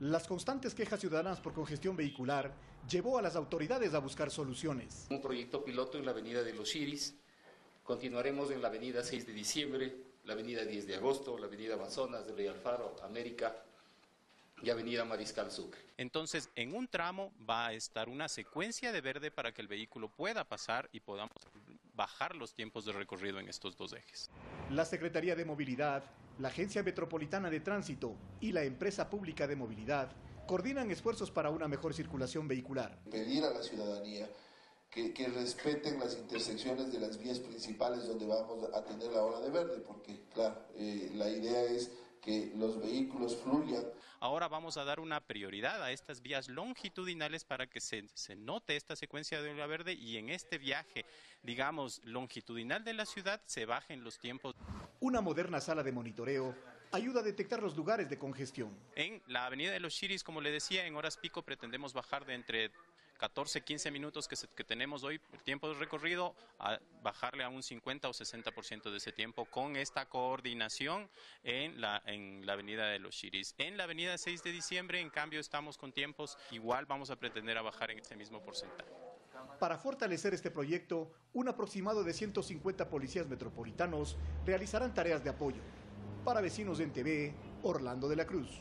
Las constantes quejas ciudadanas por congestión vehicular llevó a las autoridades a buscar soluciones. Un proyecto piloto en la avenida de Los Iris, continuaremos en la avenida 6 de diciembre, la avenida 10 de agosto, la avenida Amazonas, de Rey Alfaro, América, y Avenida Mariscal Sucre. Entonces, en un tramo va a estar una secuencia de verde para que el vehículo pueda pasar y podamos bajar los tiempos de recorrido en estos dos ejes. La Secretaría de Movilidad, la Agencia Metropolitana de Tránsito y la Empresa Pública de Movilidad coordinan esfuerzos para una mejor circulación vehicular. Pedir a la ciudadanía que, respeten las intersecciones de las vías principales donde vamos a tener la hora de verde, porque claro, eh, la idea es que los vehículos fluyan. Ahora vamos a dar una prioridad a estas vías longitudinales para que se, se, note esta secuencia de la verde y en este viaje, digamos, longitudinal de la ciudad se bajen los tiempos. Una moderna sala de monitoreo ayuda a detectar los lugares de congestión. En la avenida de los Chiris, como le decía, en horas pico pretendemos bajar de entre 14, 15 minutos que, tenemos hoy, el tiempo de recorrido, a bajarle a un 50 o 60% de ese tiempo con esta coordinación en la, en la avenida de los Chiris. En la avenida 6 de diciembre, en cambio, estamos con tiempos igual, vamos a pretender a bajar en ese mismo porcentaje. Para fortalecer este proyecto, un aproximado de 150 policías metropolitanos realizarán tareas de apoyo. Para vecinos en TV, Orlando de la Cruz.